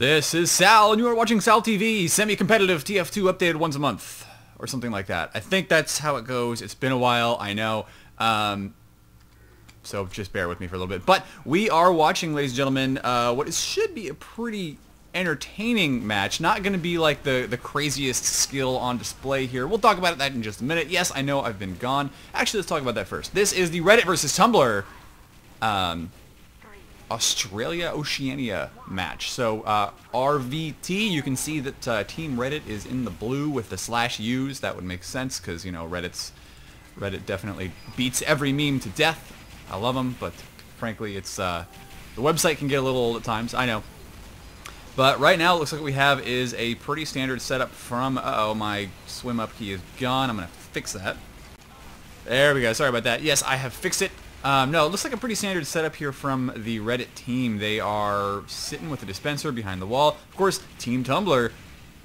This is Sal, and you are watching Sal TV, semi-competitive TF2 updated once a month, or something like that. I think that's how it goes. It's been a while, I know. Um, so just bear with me for a little bit. But we are watching, ladies and gentlemen, uh, what is, should be a pretty entertaining match. Not going to be like the, the craziest skill on display here. We'll talk about that in just a minute. Yes, I know I've been gone. Actually, let's talk about that first. This is the Reddit versus Tumblr um, Australia Oceania match. So uh, RVT, you can see that uh, Team Reddit is in the blue with the slash U's. That would make sense because you know Reddit's Reddit definitely beats every meme to death. I love them, but frankly, it's uh, the website can get a little old at times. I know. But right now, it looks like what we have is a pretty standard setup from, uh oh my swim up key is gone. I'm going to fix that. There we go. Sorry about that. Yes, I have fixed it. Um, no, it looks like a pretty standard setup here from the Reddit team. They are sitting with the dispenser behind the wall. Of course, Team Tumblr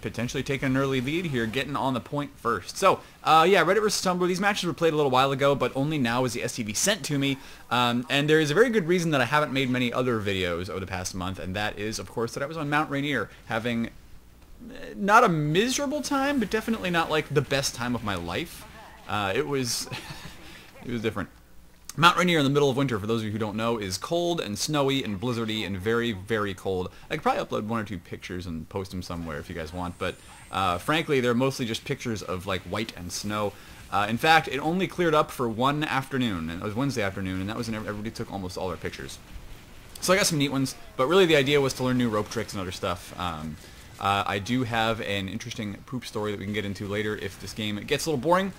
potentially taking an early lead here, getting on the point first. So, uh, yeah, Reddit versus Tumblr. These matches were played a little while ago, but only now is the STV sent to me. Um, and there is a very good reason that I haven't made many other videos over the past month, and that is, of course, that I was on Mount Rainier having eh, not a miserable time, but definitely not like the best time of my life. Uh, it was, it was different. Mount Rainier in the middle of winter, for those of you who don't know, is cold and snowy and blizzardy and very, very cold. I could probably upload one or two pictures and post them somewhere if you guys want, but uh, frankly, they're mostly just pictures of like white and snow. Uh, in fact, it only cleared up for one afternoon, and it was Wednesday afternoon, and that was when everybody took almost all their pictures. So I got some neat ones, but really the idea was to learn new rope tricks and other stuff. Um, uh, I do have an interesting poop story that we can get into later if this game gets a little boring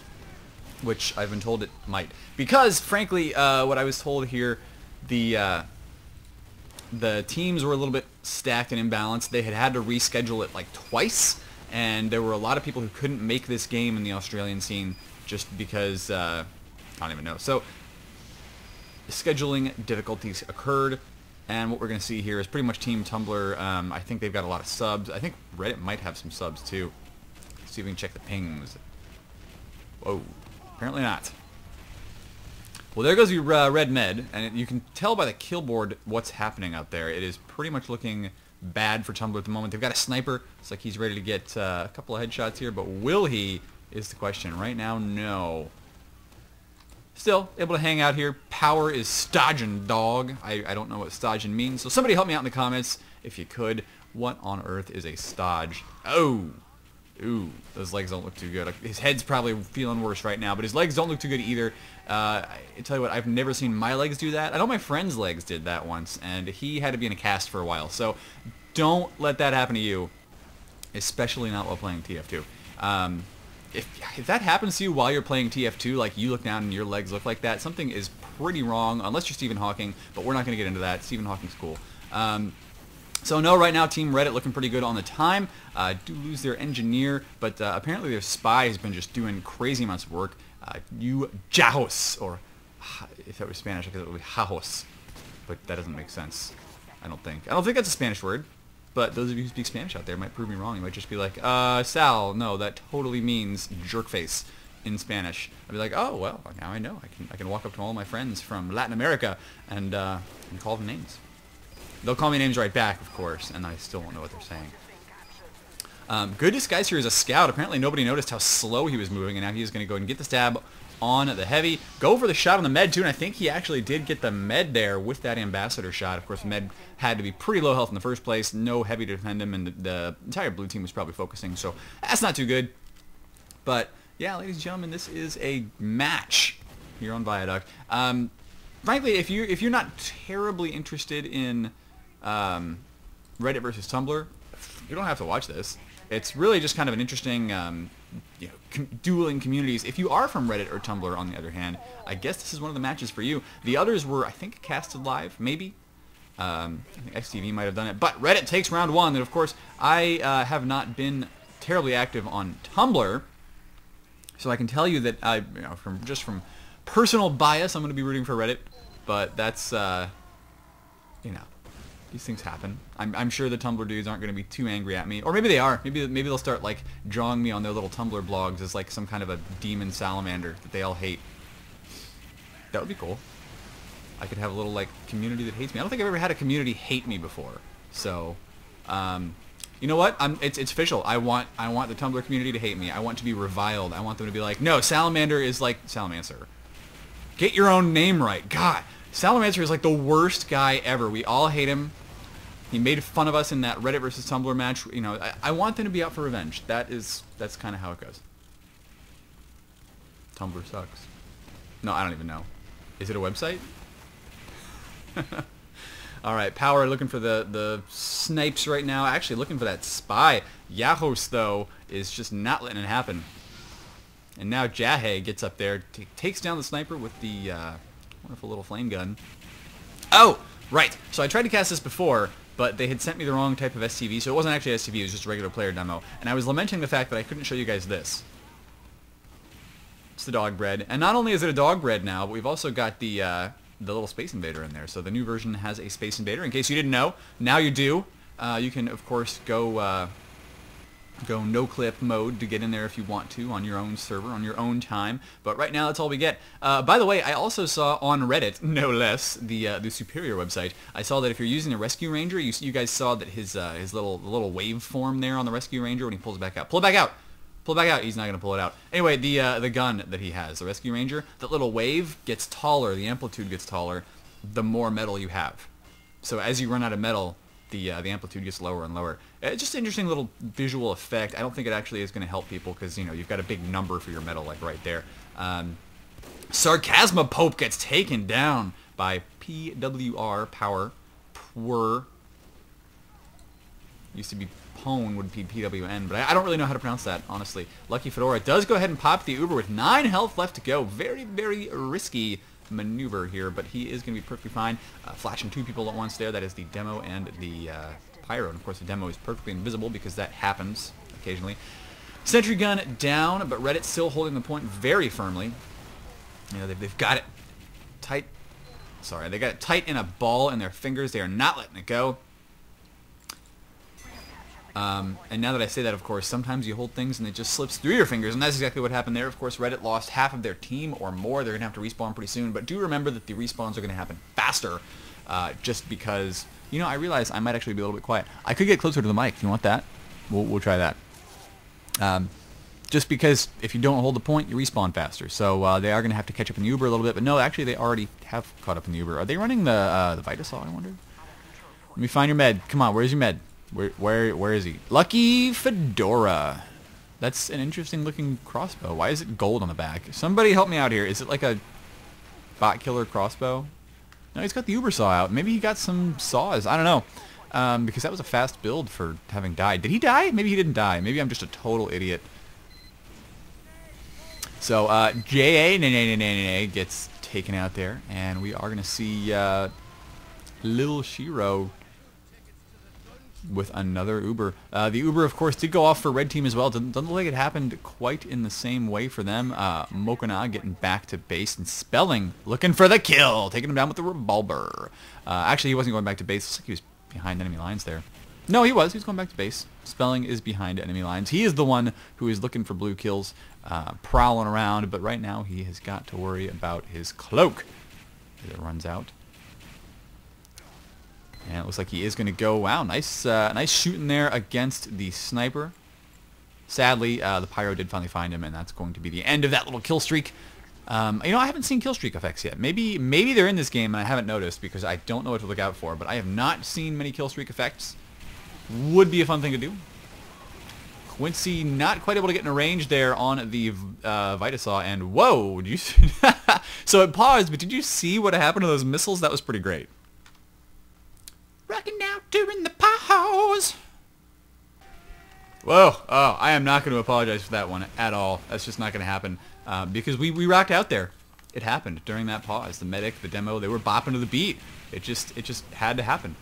which I've been told it might. Because, frankly, uh, what I was told here, the uh, the teams were a little bit stacked and imbalanced. They had had to reschedule it like twice, and there were a lot of people who couldn't make this game in the Australian scene just because uh, I don't even know. So scheduling difficulties occurred, and what we're going to see here is pretty much Team Tumblr. Um, I think they've got a lot of subs. I think Reddit might have some subs too. Let's see if we can check the pings. Whoa. Apparently not. Well, there goes your uh, red med, and you can tell by the kill board what's happening out there. It is pretty much looking bad for Tumblr at the moment. They've got a sniper. It's like he's ready to get uh, a couple of headshots here, but will he is the question. Right now, no. Still, able to hang out here. Power is stodging, dog. I, I don't know what stodging means, so somebody help me out in the comments if you could. What on earth is a stodge? Oh! Ooh, those legs don't look too good. His head's probably feeling worse right now, but his legs don't look too good either. Uh, I tell you what, I've never seen my legs do that. I know my friend's legs did that once, and he had to be in a cast for a while. So don't let that happen to you, especially not while playing TF2. Um, if, if that happens to you while you're playing TF2, like you look down and your legs look like that, something is pretty wrong, unless you're Stephen Hawking, but we're not going to get into that. Stephen Hawking's cool. Um, so no, right now Team Reddit looking pretty good on the time. Uh, do lose their engineer, but uh, apparently their spy has been just doing crazy amounts of work. Uh, you Jajos, or if that was Spanish, I guess it would be Jajos, but that doesn't make sense. I don't think. I don't think that's a Spanish word, but those of you who speak Spanish out there might prove me wrong. You might just be like, uh, Sal, no, that totally means jerkface in Spanish. I'd be like, oh well, now I know. I can I can walk up to all my friends from Latin America and uh, and call them names. They'll call me names right back, of course, and I still won't know what they're saying. Um, good disguise here as a scout. Apparently nobody noticed how slow he was moving, and now he's going to go and get the stab on the heavy. Go for the shot on the med, too, and I think he actually did get the med there with that ambassador shot. Of course, med had to be pretty low health in the first place. No heavy to defend him, and the, the entire blue team was probably focusing, so that's not too good. But, yeah, ladies and gentlemen, this is a match here on Viaduct. Um, frankly, if, you, if you're not terribly interested in um, Reddit versus Tumblr, you don't have to watch this. It's really just kind of an interesting, um, you know, com dueling communities. If you are from Reddit or Tumblr, on the other hand, I guess this is one of the matches for you. The others were, I think, casted live, maybe. Um, I think XTV might have done it. But Reddit takes round one, and of course, I uh, have not been terribly active on Tumblr, so I can tell you that I, you know, from just from personal bias, I'm going to be rooting for Reddit. But that's, uh, you know, these things happen. I'm, I'm sure the Tumblr dudes aren't going to be too angry at me. Or maybe they are. Maybe maybe they'll start like drawing me on their little Tumblr blogs as like some kind of a demon salamander that they all hate. That would be cool. I could have a little like community that hates me. I don't think I've ever had a community hate me before. So Um, you know what? I'm, it's, it's official. I want I want the Tumblr community to hate me. I want to be reviled. I want them to be like, no, Salamander is like Salamander. Get your own name right. God, Salamander is like the worst guy ever. We all hate him. He made fun of us in that Reddit versus Tumblr match. You know, I, I want them to be out for revenge. That is that's kind of how it goes. Tumblr sucks. No, I don't even know. Is it a website? All right, Power looking for the, the snipes right now. Actually looking for that spy. Yahos, though, is just not letting it happen. And now Jahe gets up there, takes down the sniper with the uh, wonderful little flame gun. Oh, right. So I tried to cast this before, but they had sent me the wrong type of STV, so it wasn't actually STV, it was just a regular player demo. And I was lamenting the fact that I couldn't show you guys this. It's the dog bread. And not only is it a dog bread now, but we've also got the... Uh, the little Space Invader in there. So the new version has a Space Invader. In case you didn't know, now you do. Uh, you can, of course, go uh, go no-clip mode to get in there if you want to on your own server, on your own time. But right now, that's all we get. Uh, by the way, I also saw on Reddit, no less, the uh, the Superior website, I saw that if you're using a Rescue Ranger, you, you guys saw that his uh, his little little wave form there on the Rescue Ranger when he pulls it back out. Pull it back out! Pull it back out. He's not going to pull it out. Anyway, the uh, the gun that he has, the Rescue Ranger, that little wave gets taller, the amplitude gets taller, the more metal you have. So as you run out of metal, the uh, the amplitude gets lower and lower. It's just an interesting little visual effect. I don't think it actually is going to help people because, you know, you've got a big number for your metal, like right there. Um, Sarcasma Pope gets taken down by PWR Power. Pwer. Used to be Pone would be PWN, but I, I, don't really know how to pronounce that, honestly. Lucky Fedora does go ahead and pop the Uber with 9 health left to go. Very, very risky maneuver here, but he is going to be perfectly fine. Uh, flashing two people at once there. That is the demo and the uh, pyro. And of course, the demo is perfectly invisible because that happens occasionally. Sentry gun down, but Reddit still holding the point very firmly. You know, they've, they've got it tight. Sorry, they got it tight in a ball in their fingers. They are not letting it go. Um, and now that I say that, of course, sometimes you hold things and it just slips through your fingers, and that's exactly what happened there. Of course, Reddit lost half of their team or more. They're going to have to respawn pretty soon, but do remember that the respawns are going to happen faster uh, just because, you know, I realize I might actually be a little bit quiet. I could get closer to the mic if you want that. We'll, we'll try that. Um, just because if you don't hold the point, you respawn faster. So uh, they are going to have to catch up in the Uber a little bit, but no, actually they already have caught up in the Uber. Are they running the, uh, the Vitasaw, I wonder? Let me find your med. Come on, where's your med? Where where where is he? Lucky Fedora. That's an interesting looking crossbow. Why is it gold on the back? Somebody help me out here. Is it like a bot killer crossbow? No, he's got the Uber saw out. Maybe he got some saws. I don't know. Um, because that was a fast build for having died. Did he die? Maybe he didn't die. Maybe I'm just a total idiot. So uh, J.A. gets taken out there, and we are going to see uh, Little Shiro with another Uber. Uh, the Uber, of course, did go off for Red Team as well. Doesn't, doesn't look like it happened quite in the same way for them. Uh, Mokona getting back to base and Spelling looking for the kill, taking him down with the revolver. Uh, actually, he wasn't going back to base. Looks like he was behind enemy lines there. No, he was. He was going back to base. Spelling is behind enemy lines. He is the one who is looking for blue kills, uh, prowling around, but right now he has got to worry about his cloak it runs out. And it looks like he is going to go. Wow, nice, uh, nice shooting there against the sniper. Sadly, uh, the pyro did finally find him, and that's going to be the end of that little kill streak. Um, you know, I haven't seen kill streak effects yet. Maybe, maybe they're in this game, and I haven't noticed because I don't know what to look out for. But I have not seen many kill streak effects. Would be a fun thing to do. Quincy not quite able to get in a range there on the uh, Vitasaw, and whoa, did you so it paused, but did you see what happened to those missiles? That was pretty great. Rocking out during the pause. Whoa, oh, I am not going to apologize for that one at all. That's just not going to happen uh, because we, we rocked out there. It happened during that pause. The medic, the demo, they were bopping to the beat. It just it just had to happen.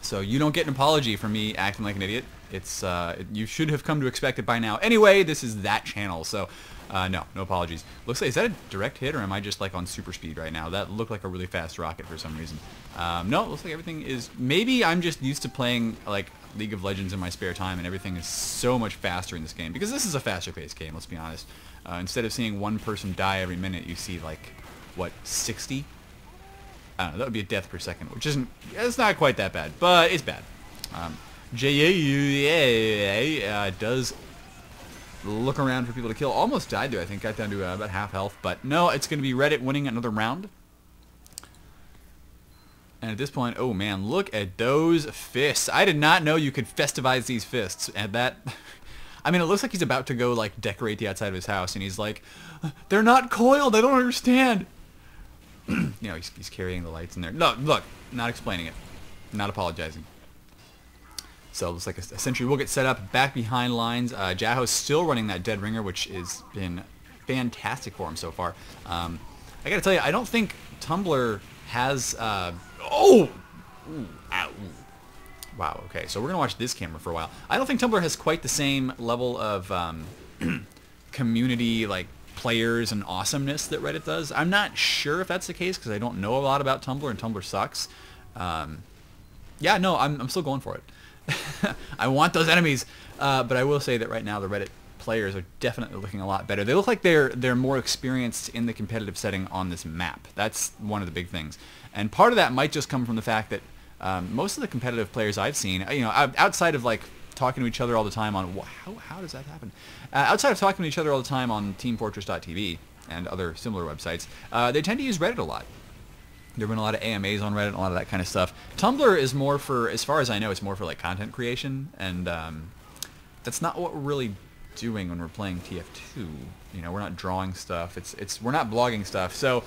So you don't get an apology for me acting like an idiot. It's uh, you should have come to expect it by now. Anyway, this is that channel, so uh, no, no apologies. Looks like, is that a direct hit or am I just like on super speed right now? That looked like a really fast rocket for some reason. Um, no, looks like everything is, maybe I'm just used to playing like League of Legends in my spare time and everything is so much faster in this game because this is a faster paced game, let's be honest. Uh, instead of seeing one person die every minute, you see like, what, 60? I don't know, that would be a death per second, which isn't, it's not quite that bad, but it's bad. Um, J uh, does look around for people to kill. Almost died there, I think. Got down to uh, about half health. But no, it's going to be Reddit winning another round. And at this point, oh man, look at those fists. I did not know you could festivize these fists. And that, I mean, it looks like he's about to go like decorate the outside of his house. And he's like, they're not coiled. I don't understand. you know, he's, he's carrying the lights in there. No, look, not explaining it. Not apologizing. So it looks like essentially we'll get set up back behind lines. Uh, Jaho's still running that dead ringer, which has been fantastic for him so far. Um, I gotta tell you, I don't think Tumblr has. Uh, oh, Ooh, ow. Wow. Okay, so we're gonna watch this camera for a while. I don't think Tumblr has quite the same level of um, community like players and awesomeness that Reddit does. I'm not sure if that's the case because I don't know a lot about Tumblr and Tumblr sucks. Um, yeah, no, I'm, I'm still going for it. I want those enemies. Uh, but I will say that right now the Reddit players are definitely looking a lot better. They look like they're they're more experienced in the competitive setting on this map. That's one of the big things. And part of that might just come from the fact that um, most of the competitive players I've seen, you know, outside of like talking to each other all the time on how how does that happen? Uh, outside of talking to each other all the time on TeamFortress.tv and other similar websites, uh, they tend to use Reddit a lot. There have been a lot of AMAs on Reddit, a lot of that kind of stuff. Tumblr is more for, as far as I know, it's more for like content creation, and um, that's not what we're really doing when we're playing TF2. You know, we're not drawing stuff. It's it's we're not blogging stuff. So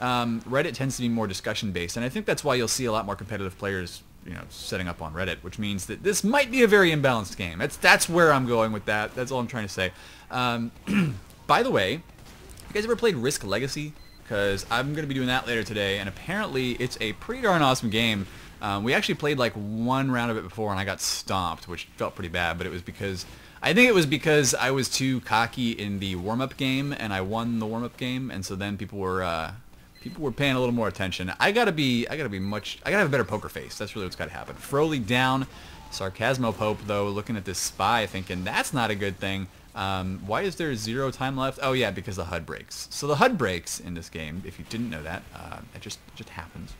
um, Reddit tends to be more discussion based, and I think that's why you'll see a lot more competitive players, you know, setting up on Reddit, which means that this might be a very imbalanced game. That's that's where I'm going with that. That's all I'm trying to say. Um, by the way, you guys ever played Risk Legacy? Because I'm going to be doing that later today, and apparently it's a pretty darn awesome game. Um, we actually played like one round of it before, and I got stomped, which felt pretty bad, but it was because... I think it was because I was too cocky in the warm-up game, and I won the warm-up game, and so then people were... Uh, people were paying a little more attention. I gotta be, I gotta be much, I gotta have a better poker face. That's really what's gotta happen. Froly down, Sarcasmo Pope though, looking at this spy, thinking that's not a good thing. Um, why is there zero time left? Oh yeah, because the HUD breaks. So the HUD breaks in this game. If you didn't know that, uh, it just just happens.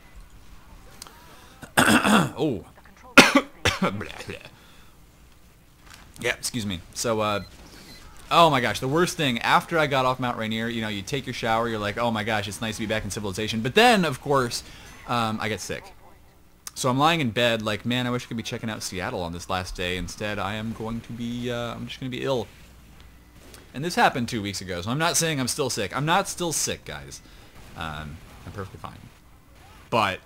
oh. yeah, excuse me. So, uh, oh my gosh, the worst thing after I got off Mount Rainier, you know, you take your shower, you're like, oh my gosh, it's nice to be back in civilization. But then, of course, um, I get sick. So I'm lying in bed like, man, I wish I could be checking out Seattle on this last day. Instead, I am going to be, uh, I'm just going to be ill. And this happened two weeks ago, so I'm not saying I'm still sick. I'm not still sick, guys. Um, I'm perfectly fine. But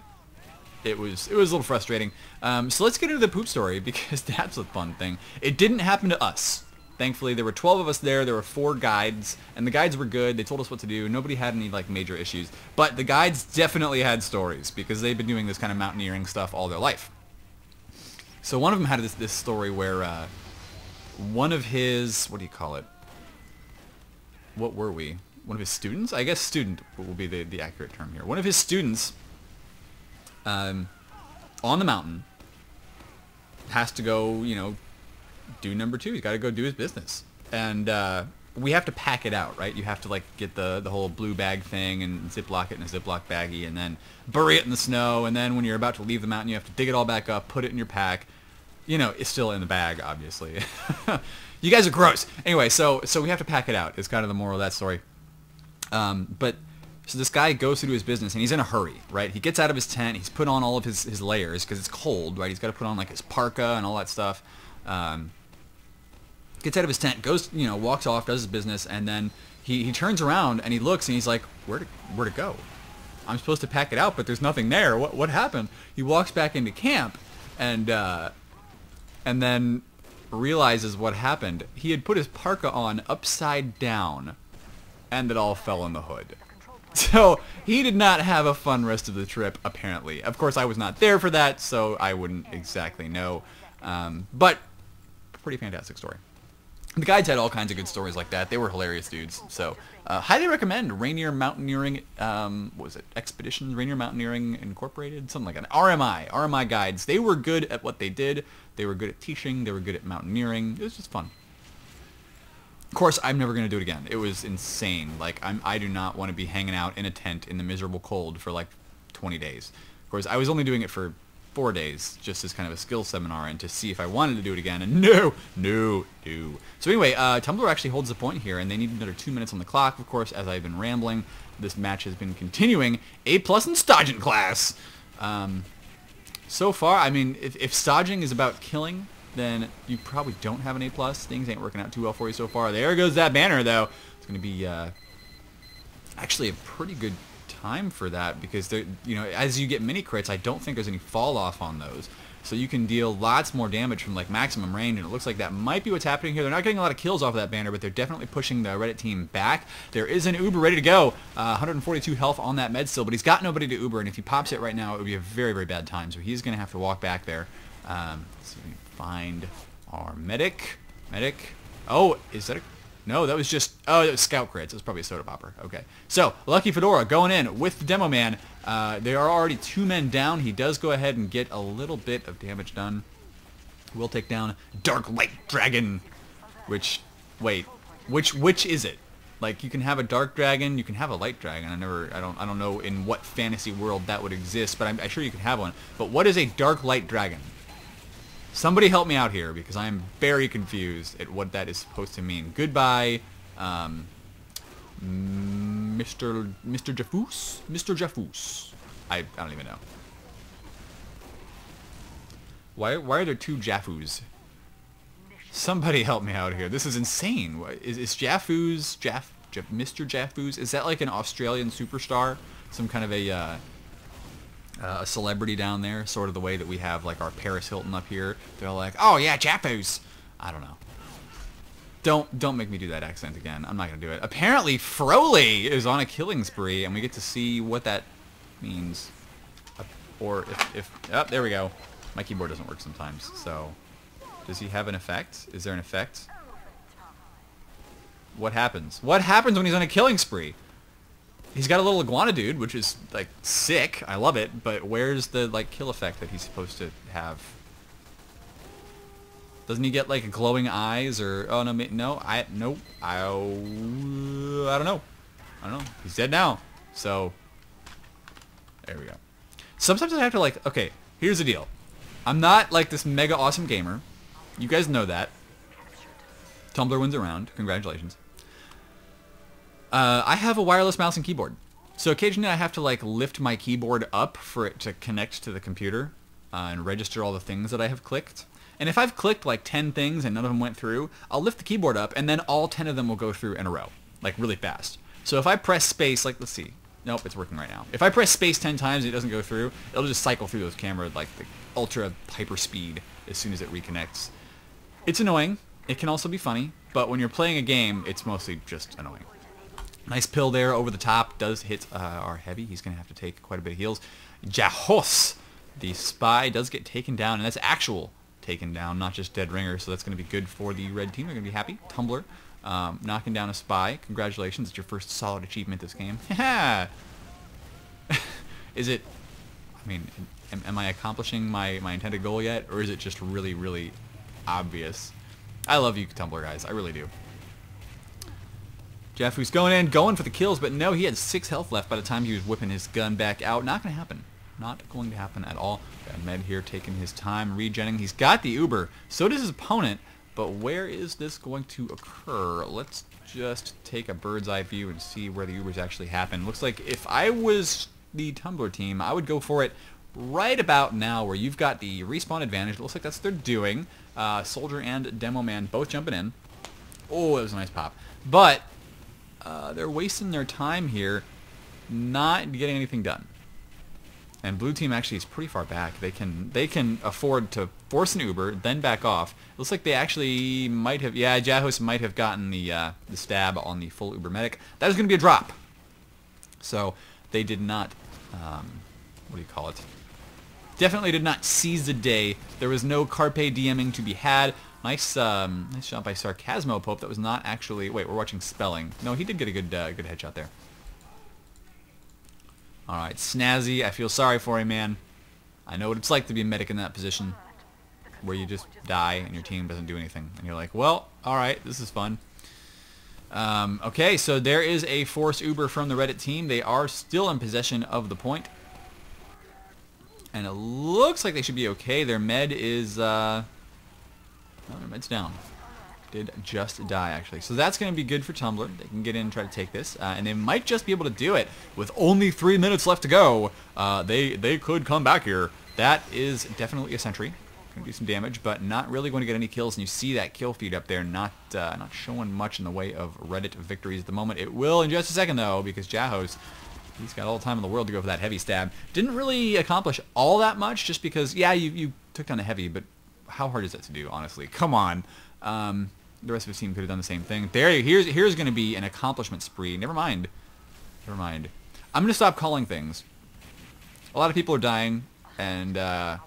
it was it was a little frustrating. Um, so let's get into the poop story because that's a fun thing. It didn't happen to us. Thankfully, there were 12 of us there. There were four guides, and the guides were good. They told us what to do. Nobody had any like major issues, but the guides definitely had stories because they've been doing this kind of mountaineering stuff all their life. So one of them had this this story where uh, one of his what do you call it? What were we? One of his students? I guess student will be the, the accurate term here. One of his students um, on the mountain has to go, you know, do number two. He's got to go do his business. And uh, we have to pack it out, right? You have to like get the, the whole blue bag thing and ziplock it in a ziplock baggie and then bury it in the snow. And then when you're about to leave the mountain, you have to dig it all back up, put it in your pack. You know, it's still in the bag, obviously. You guys are gross. Anyway, so so we have to pack it out. It's kind of the moral of that story. Um, but so this guy goes to do his business and he's in a hurry, right? He gets out of his tent. He's put on all of his, his layers because it's cold, right? He's got to put on like his parka and all that stuff. Um, gets out of his tent, goes, you know, walks off, does his business, and then he, he turns around and he looks and he's like, where to, where to go? I'm supposed to pack it out, but there's nothing there. What, what happened? He walks back into camp and, uh, and then realizes what happened. He had put his parka on upside down, and it all fell in the hood. So he did not have a fun rest of the trip, apparently. Of course, I was not there for that, so I wouldn't exactly know. Um, but pretty fantastic story. The guides had all kinds of good stories like that. They were hilarious dudes. So uh, highly recommend Rainier Mountaineering, um, what was it, Expeditions, Rainier Mountaineering Incorporated, something like that. RMI, RMI guides. They were good at what they did. They were good at teaching. They were good at mountaineering. It was just fun. Of course, I'm never going to do it again. It was insane. Like, I'm, I do not want to be hanging out in a tent in the miserable cold for like 20 days. Of course, I was only doing it for four days just as kind of a skill seminar and to see if I wanted to do it again. And no, no, no. So anyway, uh, Tumblr actually holds the point here, and they need another two minutes on the clock. Of course, as I've been rambling, this match has been continuing. A plus in Stodging class. Um, so far, I mean, if, if stodging is about killing, then you probably don't have an A+. plus. Things ain't working out too well for you so far. There goes that banner, though. It's going to be uh, actually a pretty good time for that because, you know, as you get mini crits, I don't think there's any fall off on those. So you can deal lots more damage from like maximum range, and it looks like that might be what's happening here. They're not getting a lot of kills off of that banner, but they're definitely pushing the Reddit team back. There is an Uber ready to go. Uh, 142 health on that med still, but he's got nobody to Uber, and if he pops it right now, it would be a very, very bad time. So he's going to have to walk back there. Um, let's see if we find our medic. Medic. Oh, is that a no, that was just, oh, that was Scout Crits. It was probably a Soda Popper. Okay. So, Lucky Fedora going in with the Demo Man. Uh, there are already two men down. He does go ahead and get a little bit of damage done. We'll take down Dark Light Dragon, which, wait, which which is it? Like you can have a dark dragon, you can have a light dragon. I never, I don't, I don't know in what fantasy world that would exist, but I'm, I'm sure you can have one. But what is a dark light dragon? Somebody help me out here because I am very confused at what that is supposed to mean. Goodbye, um, Mr. Mr. Jaffus? Mr. Jaffus. I, I don't even know. Why, why are there two Jaffus? Somebody help me out here. This is insane. Is, is Jaffus, Jaff, Mr. Jaffus, is that like an Australian superstar? Some kind of a, uh, uh, a celebrity down there, sort of the way that we have like our Paris Hilton up here. They're like, oh yeah, Jappos. I don't know. Don't don't make me do that accent again. I'm not gonna do it. Apparently, Froley is on a killing spree, and we get to see what that means. Uh, or if if oh, there we go. My keyboard doesn't work sometimes. So, does he have an effect? Is there an effect? What happens? What happens when he's on a killing spree? He's got a little iguana dude, which is like sick. I love it. But where's the like kill effect that he's supposed to have? Doesn't he get like glowing eyes or oh no no I nope I I don't know. I don't know. He's dead now. So there we go. Sometimes I have to like okay here's the deal. I'm not like this mega awesome gamer. You guys know that. Tumblr wins around. Congratulations. Uh, I have a wireless mouse and keyboard. So occasionally I have to like lift my keyboard up for it to connect to the computer uh, and register all the things that I have clicked. And if I've clicked like 10 things and none of them went through, I'll lift the keyboard up and then all 10 of them will go through in a row, like really fast. So if I press space, like let's see, nope, it's working right now. If I press space 10 times and it doesn't go through, it'll just cycle through those camera like the ultra hyper speed as soon as it reconnects. It's annoying. It can also be funny, but when you're playing a game, it's mostly just annoying. Nice pill there over the top. Does hit uh, our heavy. He's going to have to take quite a bit of heals. Jahos, the spy, does get taken down, and that's actual taken down, not just dead ringer, so that's going to be good for the red team. They're going to be happy. Tumblr, um, knocking down a spy. Congratulations. It's your first solid achievement this game. is it, I mean, am, am I accomplishing my, my intended goal yet, or is it just really, really obvious? I love you, Tumblr guys. I really do. Jeff, who's going in, going for the kills, but no, he had six health left by the time he was whipping his gun back out. Not going to happen. Not going to happen at all. Med here taking his time, regenning. He's got the Uber. So does his opponent, but where is this going to occur? Let's just take a bird's eye view and see where the Ubers actually happen. Looks like if I was the Tumblr team, I would go for it right about now where you've got the respawn advantage. It looks like that's what they're doing. Uh, Soldier and Demo Man both jumping in. Oh, that was a nice pop. But uh, they're wasting their time here not getting anything done. And blue team actually is pretty far back. They can they can afford to force an Uber, then back off. It looks like they actually might have yeah, Jahos might have gotten the uh, the stab on the full Uber medic. That was going to be a drop. So they did not um, what do you call it? Definitely did not seize the day. There was no carpe DMing to be had. Nice, um, nice shot by Sarcasmo Pope. That was not actually. Wait, we're watching spelling. No, he did get a good, uh, good headshot there. All right, Snazzy. I feel sorry for him, man. I know what it's like to be a medic in that position, where you just die and your team doesn't do anything, and you're like, well, all right, this is fun. Um, okay, so there is a force Uber from the Reddit team. They are still in possession of the point. And it looks like they should be okay. Their med is, uh... Oh, their med's down. Did just die, actually. So that's going to be good for Tumblr. They can get in and try to take this. Uh, and they might just be able to do it with only three minutes left to go. Uh, they, they could come back here. That is definitely a sentry. Going to do some damage, but not really going to get any kills. And you see that kill feed up there, not uh, not showing much in the way of Reddit victories at the moment. It will in just a second, though, because Jahos He's got all the time in the world to go for that heavy stab. Didn't really accomplish all that much just because, yeah, you, you took down a heavy, but how hard is that to do, honestly? Come on. Um, the rest of his team could have done the same thing. There, you here's, here's going to be an accomplishment spree. Never mind. Never mind. I'm going to stop calling things. A lot of people are dying, and, uh,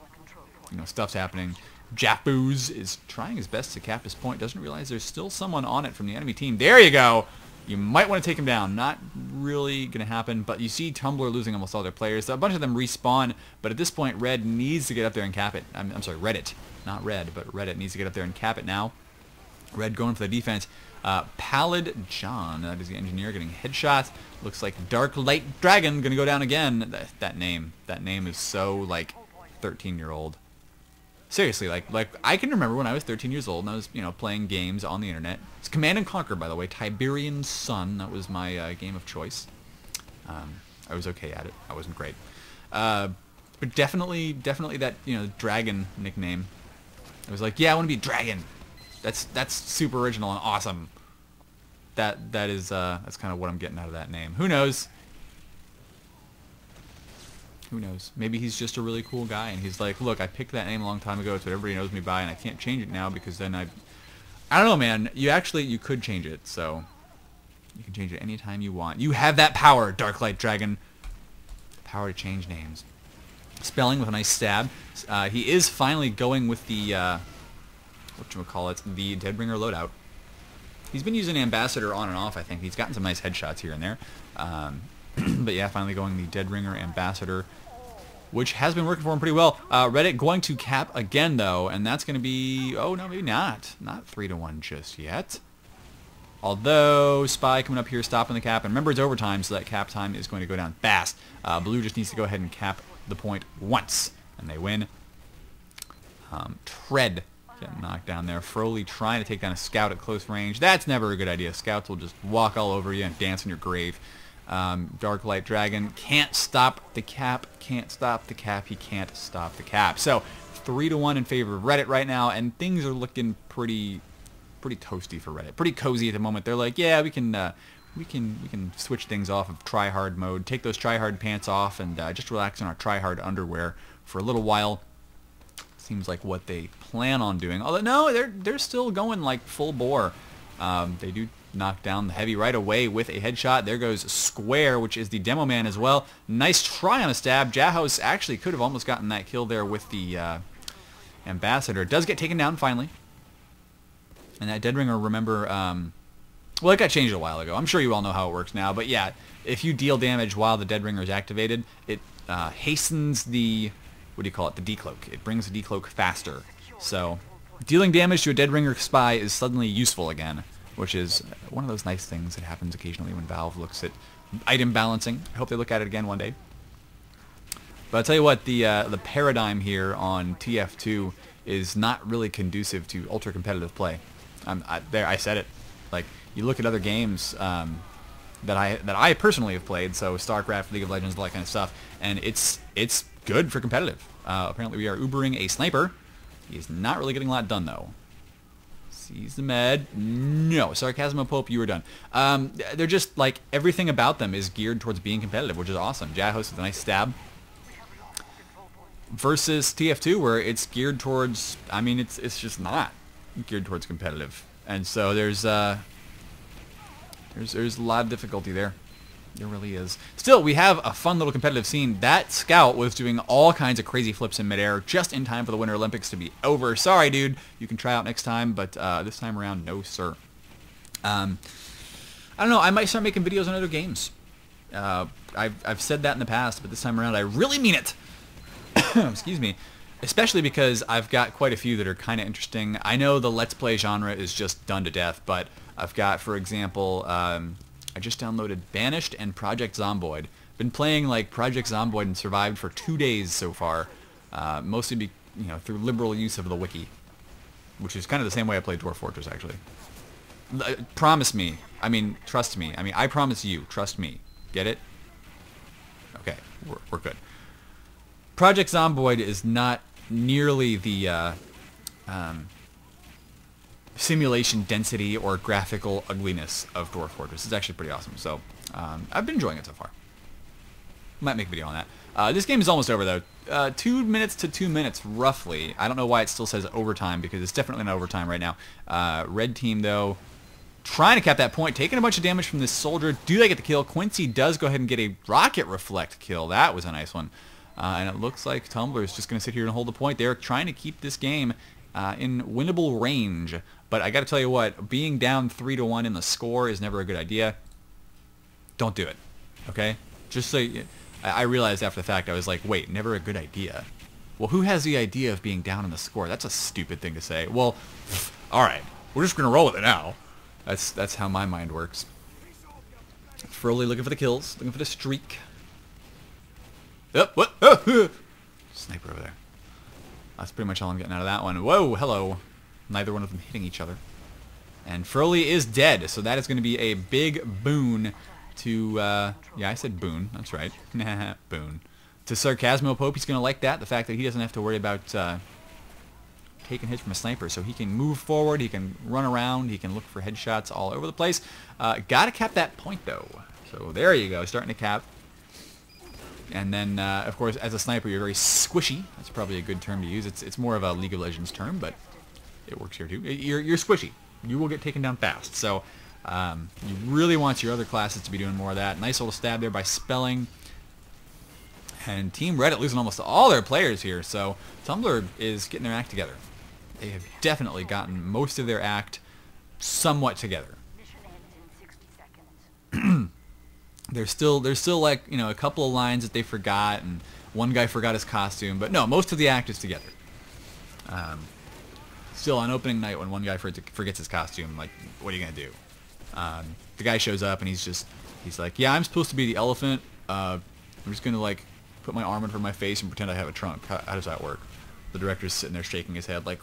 you know, stuff's happening. Jaffboos is trying his best to cap his point. Doesn't realize there's still someone on it from the enemy team. There you go. You might want to take him down. Not really going to happen, but you see Tumblr losing almost all their players. A bunch of them respawn, but at this point, Red needs to get up there and cap it. I'm, I'm sorry, Reddit. Not Red, but Reddit needs to get up there and cap it now. Red going for the defense. Uh, Pallid John, that is the engineer, getting headshots. Looks like Dark Light Dragon going to go down again. That, that name. That name is so, like, 13-year-old. Seriously, like like I can remember when I was 13 years old and I was you know playing games on the internet. It's Command and Conquer, by the way. Tiberian Sun. That was my uh, game of choice. Um, I was okay at it. I wasn't great, uh, but definitely definitely that you know dragon nickname. I was like, yeah, I want to be dragon. That's that's super original and awesome. That that is uh, that's kind of what I'm getting out of that name. Who knows? Who knows? Maybe he's just a really cool guy, and he's like, look, I picked that name a long time ago. It's what everybody knows me by, and I can't change it now because then I... I don't know, man. You actually, you could change it, so... You can change it anytime you want. You have that power, Darklight Dragon. Power to change names. Spelling with a nice stab. Uh, he is finally going with the, uh, whatchamacallit, the Dead Ringer loadout. He's been using Ambassador on and off, I think. He's gotten some nice headshots here and there. Um, but yeah, finally going the Dead Ringer Ambassador which has been working for him pretty well. Uh, Reddit going to cap again, though, and that's going to be... Oh, no, maybe not. Not 3 to one just yet. Although, Spy coming up here, stopping the cap. And remember, it's overtime, so that cap time is going to go down fast. Uh, Blue just needs to go ahead and cap the point once, and they win. Um, Tread getting knocked down there. Froley trying to take down a scout at close range. That's never a good idea. Scouts will just walk all over you and dance in your grave. Um, Dark Light Dragon can't stop the cap, can't stop the cap, he can't stop the cap. So, 3 to 1 in favor of Reddit right now, and things are looking pretty pretty toasty for Reddit. Pretty cozy at the moment. They're like, yeah, we can uh, we can we can switch things off of try hard mode, take those try hard pants off, and uh, just relax in our try hard underwear for a little while. Seems like what they plan on doing. Although no, they're they're still going like full bore. Um, they do knock down the heavy right away with a headshot. There goes Square, which is the demo man as well. Nice try on a stab. Jahos actually could have almost gotten that kill there with the uh, Ambassador. Does get taken down finally. And that Dead Ringer, remember, um, well, it got changed a while ago. I'm sure you all know how it works now. But yeah, if you deal damage while the Dead Ringer is activated, it uh, hastens the, what do you call it, the decloak. It brings the decloak faster. So dealing damage to a Dead Ringer spy is suddenly useful again which is one of those nice things that happens occasionally when Valve looks at item balancing. I hope they look at it again one day. But I'll tell you what, the uh, the paradigm here on TF2 is not really conducive to ultra competitive play. Um, I, there, I said it. Like you look at other games um, that I that I personally have played, so StarCraft, League of Legends, all that kind of stuff, and it's it's good for competitive. Uh, apparently, we are Ubering a sniper. He's not really getting a lot done though. Sees the med. No. Sarcasm Pope, you were done. Um, they're just, like, everything about them is geared towards being competitive, which is awesome. Jahos with a nice stab. Versus TF2, where it's geared towards, I mean, it's it's just not geared towards competitive. And so there's, uh, there's, there's a lot of difficulty there. There really is. Still, we have a fun little competitive scene. That scout was doing all kinds of crazy flips in midair just in time for the Winter Olympics to be over. Sorry, dude. You can try out next time, but uh, this time around, no, sir. Um, I don't know. I might start making videos on other games. Uh, I've, I've said that in the past, but this time around, I really mean it. Excuse me. Especially because I've got quite a few that are kind of interesting. I know the Let's Play genre is just done to death, but I've got, for example... Um, I just downloaded Banished and Project Zomboid. been playing like Project Zomboid and survived for two days so far, uh, mostly be, you know through liberal use of the wiki, which is kind of the same way I played Dwarf Fortress actually. Uh, promise me, I mean trust me, I mean I promise you, trust me, get it? Okay, we're, we're good. Project Zomboid is not nearly the uh, um, simulation density or graphical ugliness of Dwarf Fortress. It's actually pretty awesome. So um, I've been enjoying it so far. Might make a video on that. Uh, this game is almost over though. Uh, two minutes to two minutes roughly. I don't know why it still says overtime because it's definitely not overtime right now. Uh, red team though, trying to cap that point, taking a bunch of damage from this soldier. Do they get the kill? Quincy does go ahead and get a rocket reflect kill. That was a nice one. Uh, and it looks like Tumblr is just going to sit here and hold the point. They're trying to keep this game uh, in winnable range. But I got to tell you what, being down 3 to 1 in the score is never a good idea. Don't do it. Okay? Just so you, I realized after the fact, I was like, wait, never a good idea. Well, who has the idea of being down in the score? That's a stupid thing to say. Well, all right, we're just going to roll with it now. That's, that's how my mind works. Froly looking for the kills, looking for the streak. Yep, what? Sniper over there. That's pretty much all I'm getting out of that one. Whoa, hello. Neither one of them hitting each other. And Froly is dead, so that is going to be a big boon to, uh, yeah, I said boon. That's right. nah, boon. To Sarcasmo Pope, he's going to like that. The fact that he doesn't have to worry about uh, taking hits from a sniper. So he can move forward, he can run around, he can look for headshots all over the place. Uh, Got to cap that point, though. So there you go, starting to cap. And then, uh, of course, as a sniper, you're very squishy. That's probably a good term to use. It's, it's more of a League of Legends term, but it works here too. You're, you're squishy. You will get taken down fast. So um, you really want your other classes to be doing more of that. Nice little stab there by Spelling. And Team Reddit losing almost all their players here. So Tumblr is getting their act together. They have definitely gotten most of their act somewhat together. there's still there's still like you know a couple of lines that they forgot and one guy forgot his costume but no most of the act is together um, still on opening night when one guy forgets his costume like what are you gonna do um, the guy shows up and he's just he's like yeah I'm supposed to be the elephant uh, I'm just gonna like put my arm in front of my face and pretend I have a trunk how, how does that work the director's sitting there shaking his head like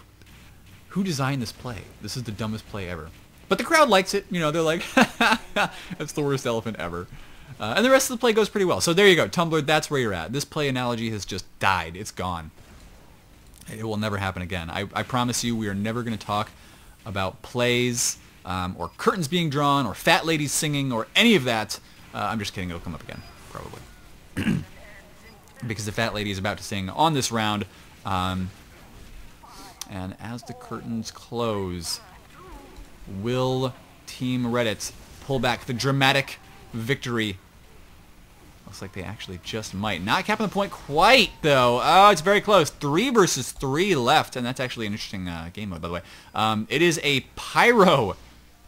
who designed this play this is the dumbest play ever but the crowd likes it you know they're like that's the worst elephant ever uh, and the rest of the play goes pretty well. So there you go. Tumblr, that's where you're at. This play analogy has just died. It's gone. It will never happen again. I, I promise you we are never going to talk about plays um, or curtains being drawn or fat ladies singing or any of that. Uh, I'm just kidding. It'll come up again, probably. because the fat lady is about to sing on this round. Um, and as the curtains close, will Team Reddit pull back the dramatic victory Looks like they actually just might. Not capping the point quite, though. Oh, it's very close. Three versus three left, and that's actually an interesting uh, game mode, by the way. Um, it is a Pyro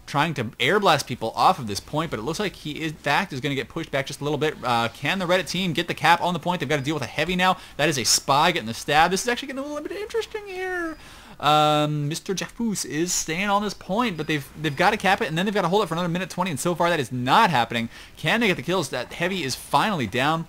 trying to air blast people off of this point, but it looks like he, in fact, is going to get pushed back just a little bit. Uh, can the Reddit team get the cap on the point? They've got to deal with a heavy now. That is a spy getting the stab. This is actually getting a little bit interesting here. Um, Mr. Jafus is staying on this point, but they've they've got to cap it, and then they've got to hold it for another minute 20, and so far that is not happening. Can they get the kills? That Heavy is finally down,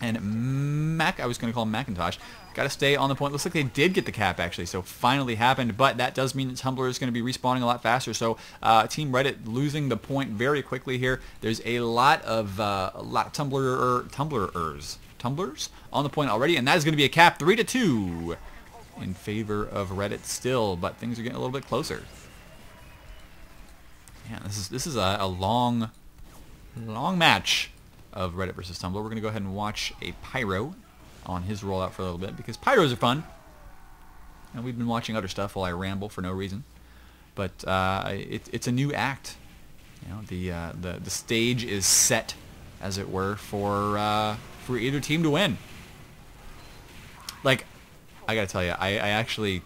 and Mac, I was going to call him Macintosh, got to stay on the point. Looks like they did get the cap, actually, so finally happened, but that does mean that Tumblr is going to be respawning a lot faster, so uh, Team Reddit losing the point very quickly here. There's a lot of, uh, a lot of Tumblr, Tumblers, Tumblers on the point already, and that is going to be a cap 3 to 2 in favor of Reddit still, but things are getting a little bit closer. Yeah, this is this is a, a long, long match of Reddit versus Tumblr. We're going to go ahead and watch a Pyro on his rollout for a little bit because Pyros are fun. And we've been watching other stuff while I ramble for no reason. But uh, it, it's a new act. You know, the, uh, the, the stage is set, as it were, for, uh, for either team to win. Like, I gotta tell you, I, I actually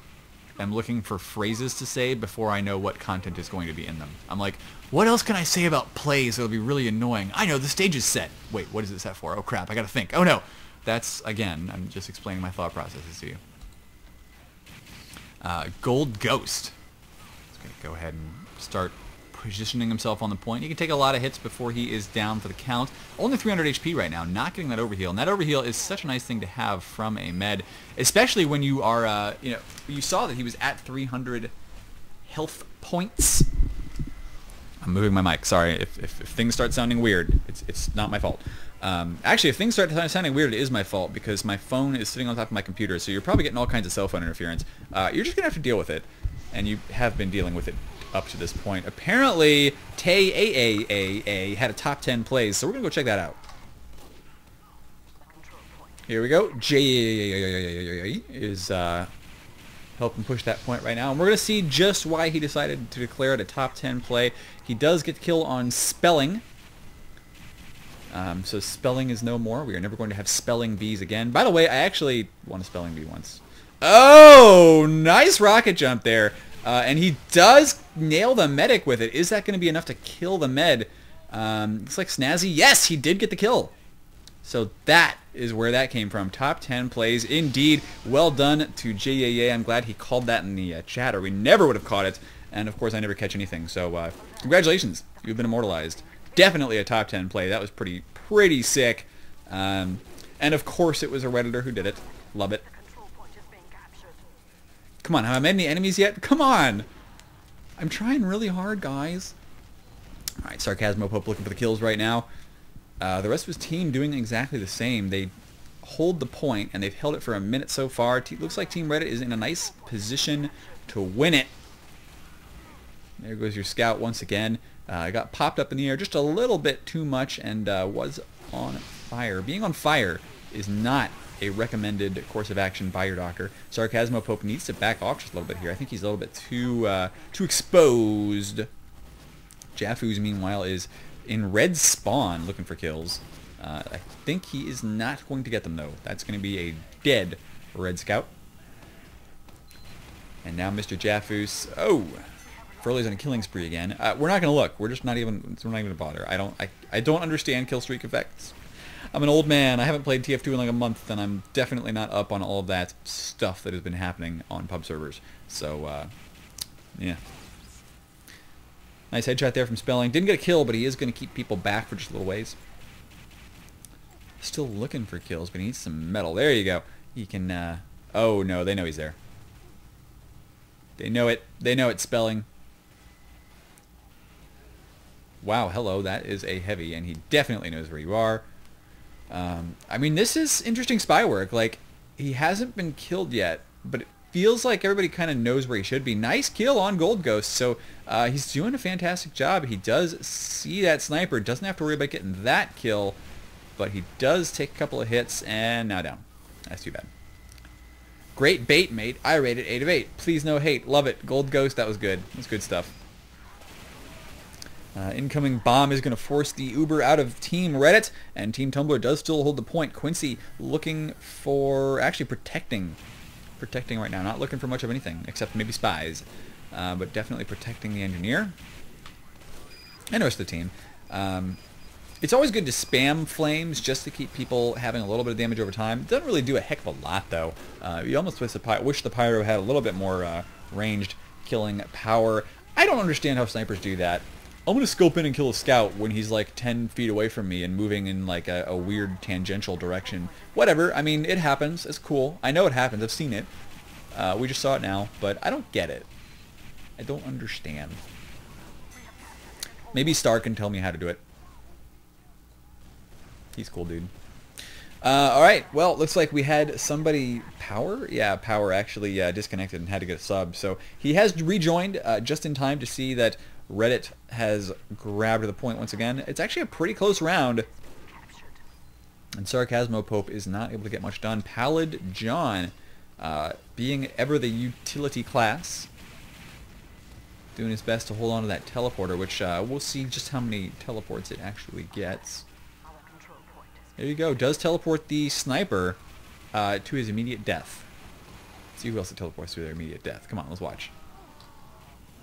am looking for phrases to say before I know what content is going to be in them. I'm like, what else can I say about plays that'll be really annoying? I know, the stage is set. Wait, what is it set for? Oh crap, I gotta think. Oh no. That's, again, I'm just explaining my thought processes to you. Uh, Gold Ghost. Let's go ahead and start positioning himself on the point. He can take a lot of hits before he is down for the count. Only 300 HP right now, not getting that overheal. And that overheal is such a nice thing to have from a med, especially when you are, uh, you know, you saw that he was at 300 health points. I'm moving my mic. Sorry if, if, if things start sounding weird. It's, it's not my fault. Um, actually, if things start sounding weird, it is my fault because my phone is sitting on top of my computer, so you're probably getting all kinds of cell phone interference. Uh, you're just going to have to deal with it, and you have been dealing with it up to this point. Apparently, Tay AAAA had a top 10 plays, so we're going to go check that out. Here we go. J is uh, helping push that point right now. And we're going to see just why he decided to declare it a top 10 play. He does get the kill on spelling. Um, so spelling is no more. We are never going to have spelling bees again. By the way, I actually won a spelling bee once. Oh, nice rocket jump there. Uh, and he does nail the medic with it. Is that going to be enough to kill the med? Um, looks like Snazzy. Yes, he did get the kill. So that is where that came from. Top 10 plays. Indeed, well done to JAA. I'm glad he called that in the uh, chat, or we never would have caught it. And of course, I never catch anything. So uh, congratulations. You've been immortalized. Definitely a top 10 play. That was pretty, pretty sick. Um, and of course, it was a Redditor who did it. Love it. Come on, have I made any enemies yet? Come on! I'm trying really hard, guys. Alright, Sarcasmo Pope looking for the kills right now. Uh, the rest of his team doing exactly the same. They hold the point, and they've held it for a minute so far. T looks like Team Reddit is in a nice position to win it. There goes your scout once again. Uh, got popped up in the air just a little bit too much and uh, was on fire. Being on fire is not a recommended course of action by your doctor. Sarcasmo Pope needs to back off just a little bit here. I think he's a little bit too uh, too exposed. Jaffoo's, meanwhile, is in red spawn looking for kills. Uh, I think he is not going to get them, though. That's going to be a dead Red Scout. And now Mr. Jaffus. Oh! Furley's on a killing spree again. Uh, we're not going to look. We're just not even. We're not even going to bother. I don't. I, I don't understand kill streak effects. I'm an old man. I haven't played TF2 in like a month, and I'm definitely not up on all of that stuff that has been happening on pub servers. So, uh, yeah. Nice headshot there from Spelling. Didn't get a kill, but he is going to keep people back for just a little ways. Still looking for kills, but he needs some metal. There you go. He can, uh... Oh, no, they know he's there. They know it. They know it's Spelling. Wow, hello, that is a heavy, and he definitely knows where you are. Um, I mean, this is interesting spy work. Like, he hasn't been killed yet, but it feels like everybody kind of knows where he should be. Nice kill on Gold Ghost, so uh, he's doing a fantastic job. He does see that sniper, doesn't have to worry about getting that kill, but he does take a couple of hits, and now down. That's too bad. Great bait, mate. I rated 8 of 8. Please no hate. Love it. Gold Ghost, that was good. That's good stuff. Uh, incoming bomb is going to force the Uber out of Team Reddit, and Team Tumblr does still hold the point. Quincy looking for, actually protecting, protecting right now. Not looking for much of anything, except maybe spies, uh, but definitely protecting the engineer and the rest of the team. Um, it's always good to spam flames just to keep people having a little bit of damage over time. Doesn't really do a heck of a lot, though. Uh, you almost wish the, wish the Pyro had a little bit more uh, ranged killing power. I don't understand how snipers do that. I'm gonna scope in and kill a scout when he's like 10 feet away from me and moving in like a, a, weird tangential direction. Whatever, I mean, it happens. It's cool. I know it happens. I've seen it. Uh, we just saw it now, but I don't get it. I don't understand. Maybe Star can tell me how to do it. He's cool, dude. Uh, all right. Well, looks like we had somebody power. Yeah, power actually uh, disconnected and had to get a sub. So he has rejoined uh, just in time to see that Reddit has grabbed the point once again. It's actually a pretty close round. And Sarcasmo Pope is not able to get much done. Pallid John, uh, being ever the utility class, doing his best to hold on to that teleporter, which uh, we'll see just how many teleports it actually gets. There you go. Does teleport the sniper uh, to his immediate death. Let's see who else it teleports to their immediate death. Come on, let's watch.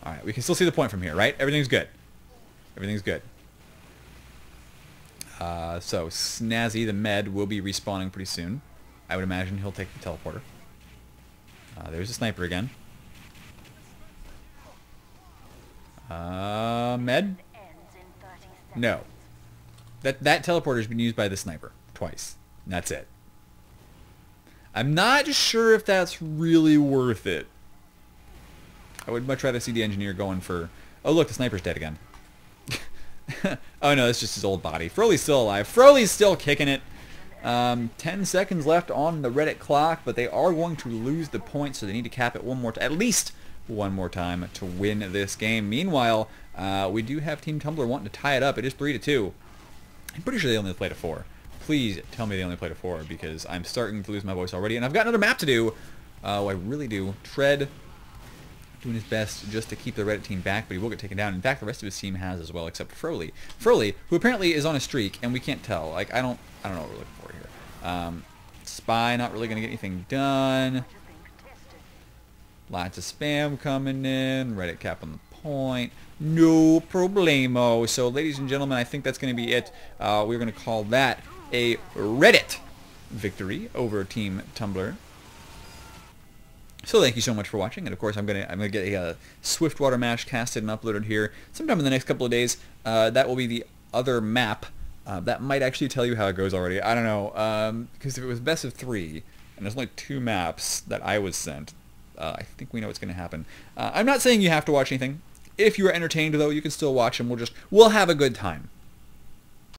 Alright, we can still see the point from here, right? Everything's good. Everything's good. Uh, so, Snazzy, the med, will be respawning pretty soon. I would imagine he'll take the teleporter. Uh, there's a sniper again. Uh, med? No. That that teleporter's been used by the sniper twice. That's it. I'm not sure if that's really worth it. I would much rather see the engineer going for... Oh, look, the sniper's dead again. oh, no, it's just his old body. Froly's still alive. Froly's still kicking it. Um, 10 seconds left on the Reddit clock, but they are going to lose the point, so they need to cap it one more at least one more time to win this game. Meanwhile, uh, we do have Team Tumblr wanting to tie it up. It is 3 to 2. I'm pretty sure they only played a 4. Please tell me they only played a 4 because I'm starting to lose my voice already, and I've got another map to do. Uh, I really do. Tread doing his best just to keep the Reddit team back, but he will get taken down. In fact, the rest of his team has as well, except Froley. Froley, who apparently is on a streak, and we can't tell. Like, I don't, I don't know what we're looking for here. Um, Spy not really going to get anything done. Lots of spam coming in. Reddit cap on the point. No problemo. So, ladies and gentlemen, I think that's going to be it. Uh, we're going to call that a Reddit victory over Team Tumblr. So thank you so much for watching, and of course I'm gonna I'm gonna get a uh, Swiftwater Mash casted and uploaded here sometime in the next couple of days. Uh, that will be the other map. Uh, that might actually tell you how it goes already. I don't know, um, because if it was best of three and there's only two maps that I was sent, uh, I think we know what's gonna happen. Uh, I'm not saying you have to watch anything. If you are entertained though, you can still watch and we'll just we'll have a good time.